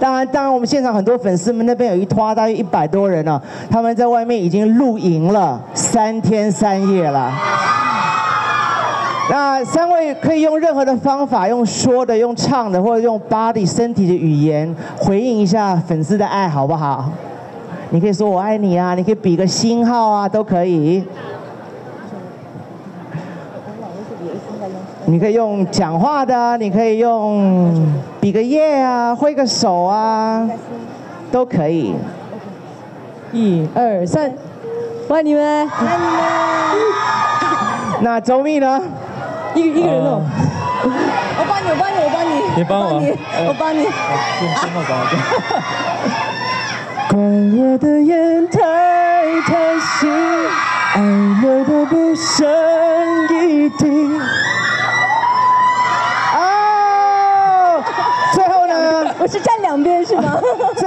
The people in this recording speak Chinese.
当然，当然，我们现场很多粉丝们那边有一拖，大约一百多人呢，他们在外面已经露营了三天三夜了。那三位可以用任何的方法，用说的、用唱的，或者用 body 身体的语言回应一下粉丝的爱，好不好？你可以说我爱你啊，你可以比个星号啊，都可以。你可以用讲话的，你可以用比个耶啊，挥个手啊，都可以。一二三，我爱你们，爱你们。那周密呢？一一个人哦。我帮你，我帮你，我帮你。你帮我。我帮你。怪 我的眼太贪心，爱了都不剩一滴。我是站两边是吗？